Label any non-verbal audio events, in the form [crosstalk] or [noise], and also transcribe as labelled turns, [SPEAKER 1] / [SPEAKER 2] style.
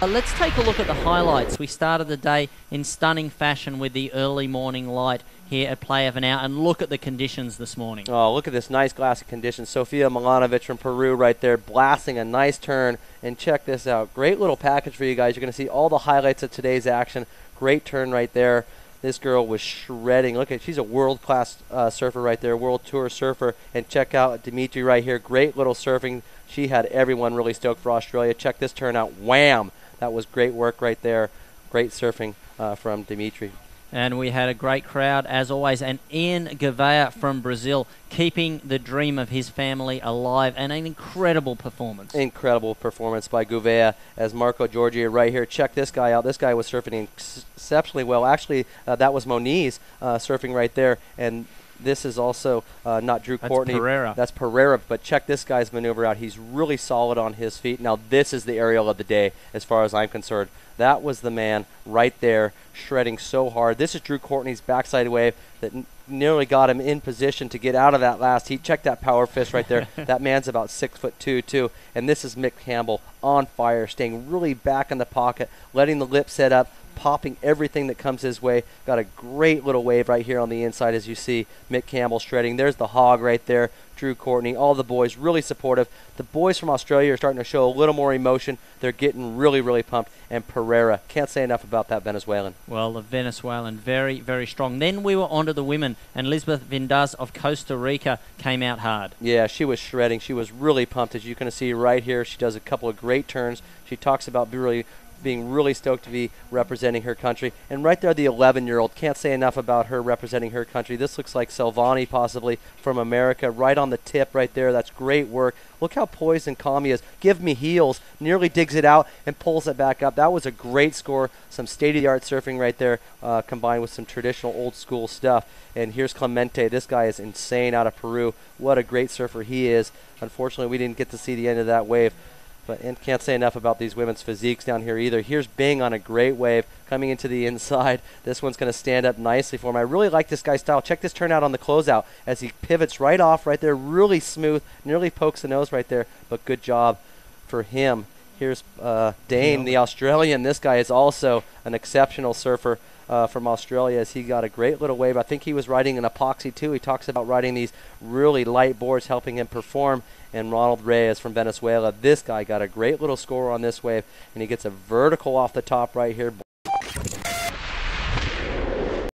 [SPEAKER 1] Uh, let's take a look at the highlights. We started the day in stunning fashion with the early morning light here at Playa Venao, and look at the conditions this morning.
[SPEAKER 2] Oh, look at this nice glass of conditions. Sofia Mulanovich from Peru right there blasting a nice turn. And check this out. Great little package for you guys. You're going to see all the highlights of today's action. Great turn right there. This girl was shredding. Look at she's a world-class uh, surfer right there, world tour surfer. And check out Dimitri right here. Great little surfing. She had everyone really stoked for Australia. Check this turn out. Wham! That was great work right there. Great surfing uh, from Dimitri.
[SPEAKER 1] And we had a great crowd as always. And Ian Gouveia from Brazil keeping the dream of his family alive and an incredible performance.
[SPEAKER 2] Incredible performance by Gouveia as Marco Giorgia right here. Check this guy out. This guy was surfing exceptionally well. Actually, uh, that was Moniz uh, surfing right there. And this is also uh, not Drew
[SPEAKER 1] That's
[SPEAKER 2] Courtney.
[SPEAKER 1] Pereira.
[SPEAKER 2] That's Pereira. But check this guy's maneuver out. He's really solid on his feet. Now, this is the aerial of the day as far as I'm concerned. That was the man right there shredding so hard. This is Drew Courtney's backside wave that nearly got him in position to get out of that last heat. Check that power fist right there. [laughs] that man's about six foot two too. And this is Mick Campbell on fire, staying really back in the pocket, letting the lip set up, popping everything that comes his way. Got a great little wave right here on the inside as you see Mick Campbell shredding. There's the hog right there. Drew Courtney, all the boys really supportive. The boys from Australia are starting to show a little more emotion. They're getting really, really pumped. And Pereira, can't say enough about that Venezuelan.
[SPEAKER 1] Well, the Venezuelan, very, very strong. Then we were onto the women, and Lisbeth Vindas of Costa Rica came out hard.
[SPEAKER 2] Yeah, she was shredding. She was really pumped, as you can see right here. She does a couple of great turns. She talks about really being really stoked to be representing her country. And right there, the 11 year old. Can't say enough about her representing her country. This looks like Silvani, possibly from America, right on the tip right there. That's great work. Look how poised and calm he is. Give me heels. Nearly digs it out and pulls it back up. That was a great score. Some state of the art surfing right there, uh, combined with some traditional old school stuff. And here's Clemente. This guy is insane out of Peru. What a great surfer he is. Unfortunately, we didn't get to see the end of that wave. But and can't say enough about these women's physiques down here either. Here's Bing on a great wave coming into the inside. This one's going to stand up nicely for him. I really like this guy's style. Check this turnout on the closeout as he pivots right off right there, really smooth, nearly pokes the nose right there. But good job for him. Here's uh, Dane, the Australian. This guy is also an exceptional surfer uh, from Australia as he got a great little wave. I think he was riding an epoxy too. He talks about riding these really light boards, helping him perform. And Ronald Reyes from Venezuela, this guy got a great little score on this wave, and he gets a vertical off the top right here.